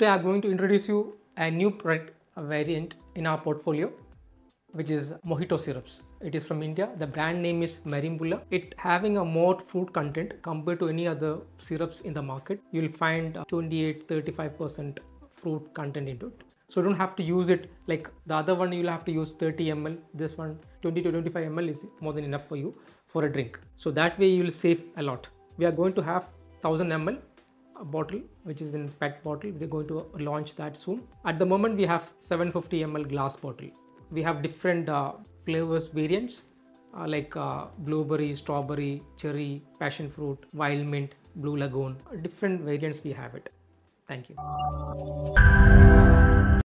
Today I'm going to introduce you a new product variant in our portfolio which is mojito syrups. It is from India. The brand name is Marimbula. It having a more fruit content compared to any other syrups in the market. You'll find 28-35% fruit content into it. So you don't have to use it like the other one you'll have to use 30 ml. This one 20 to 25 ml is more than enough for you for a drink. So that way you will save a lot. We are going to have 1000 ml bottle which is in pet bottle. We're going to launch that soon. At the moment we have 750 ml glass bottle. We have different uh, flavors variants uh, like uh, blueberry strawberry cherry passion fruit wild mint blue lagoon. Different variants we have it. Thank you